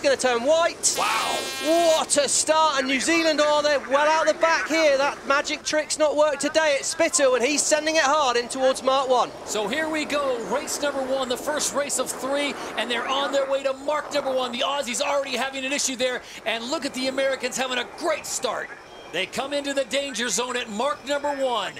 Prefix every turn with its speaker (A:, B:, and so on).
A: It's going to turn white.
B: Wow.
A: What a start. And New Zealand are there well out the back here. That magic trick's not worked today. It's Spithill and he's sending it hard in towards Mark 1.
B: So here we go. Race number one, the first race of three, and they're on their way to mark number one. The Aussies already having an issue there, and look at the Americans having a great start. They come into the danger zone at mark number one.